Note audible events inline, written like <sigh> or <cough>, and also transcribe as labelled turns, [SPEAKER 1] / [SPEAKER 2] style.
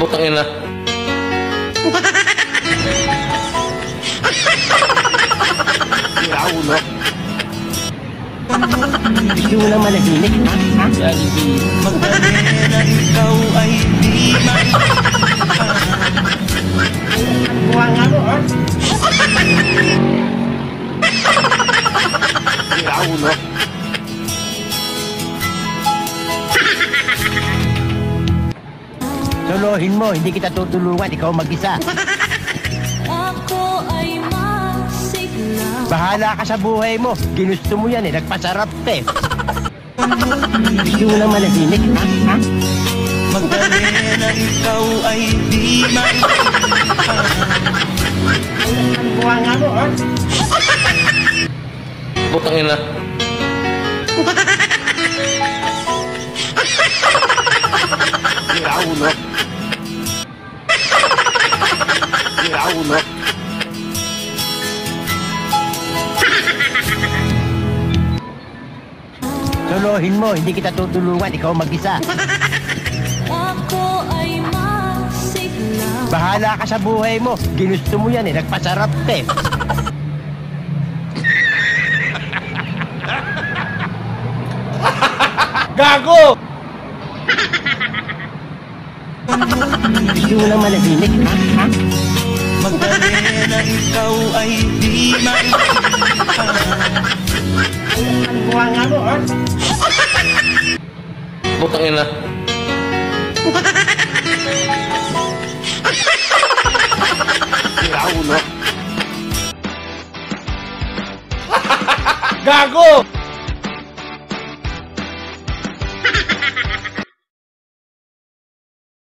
[SPEAKER 1] Putang ina.
[SPEAKER 2] Sira ulo. Gusto mo lang manahimik, ha? ha?
[SPEAKER 1] Jollibee.
[SPEAKER 3] Magaling na ikaw ay di man
[SPEAKER 2] Kuha nga mo, ha? Sira ulo. Solohin mo, hindi kita tutulungan, ikaw mag-isa.
[SPEAKER 4] Ako ay masigla
[SPEAKER 2] Bahala ka sa buhay mo. Ginusto mo yan eh, nagpasarap ka eh. Gusto mo ha? ha?
[SPEAKER 3] Magaling na ikaw ay di man
[SPEAKER 2] Kuha nga mo, ha?
[SPEAKER 1] Putang ina. <laughs>
[SPEAKER 2] Sira ulo. Solohin mo, hindi kita tutulungan, ikaw mag-isa.
[SPEAKER 4] Ako ay masigla
[SPEAKER 2] Bahala ka sa buhay mo. Ginusto mo yan eh, nagpasarap ka eh. <laughs>
[SPEAKER 1] Gago!
[SPEAKER 2] Gusto mo lang manahimik, ha? ha?
[SPEAKER 3] Magaling na ikaw ay di man
[SPEAKER 2] Kuha nga mo, ha?
[SPEAKER 1] Putang ina. Gago!